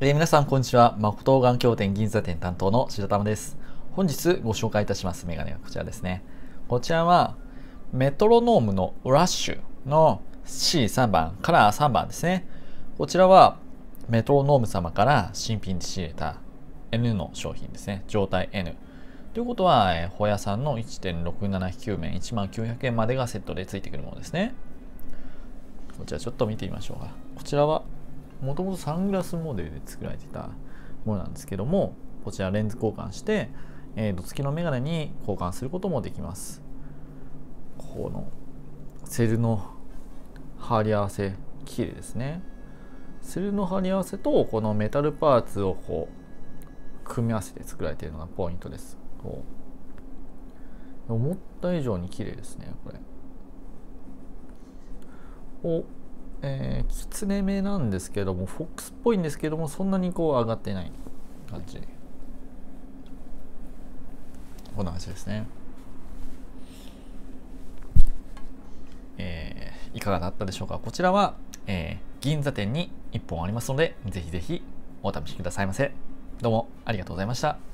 えー皆さん、こんにちは。誠眼鏡店銀座店担当の白玉です。本日ご紹介いたしますメガネがこちらですね。こちらは、メトロノームのラッシュの C3 番、カラー3番ですね。こちらは、メトロノーム様から新品で仕入れた N の商品ですね。状態 N。ということは、えー、ホヤさんの1.679面1万900円までがセットでついてくるものですね。こちらちょっと見てみましょうか。こちらはもともとサングラスモデルで作られてたものなんですけどもこちらレンズ交換して、えー、付きのメガネに交換することもできます。このセルの貼り合わせ綺麗ですね。セルの貼り合わせとこのメタルパーツをこう組み合わせて作られているのがポイントです。思った以上に綺麗ですねこれ。おえー、きつね目なんですけどもフォックスっぽいんですけどもそんなにこう上がってない感じ。こんな感じですね。えー、いかがだったでしょうか。こちらは、えー、銀座店に1本ありますのでぜひぜひお試しくださいませ。どうもありがとうございました。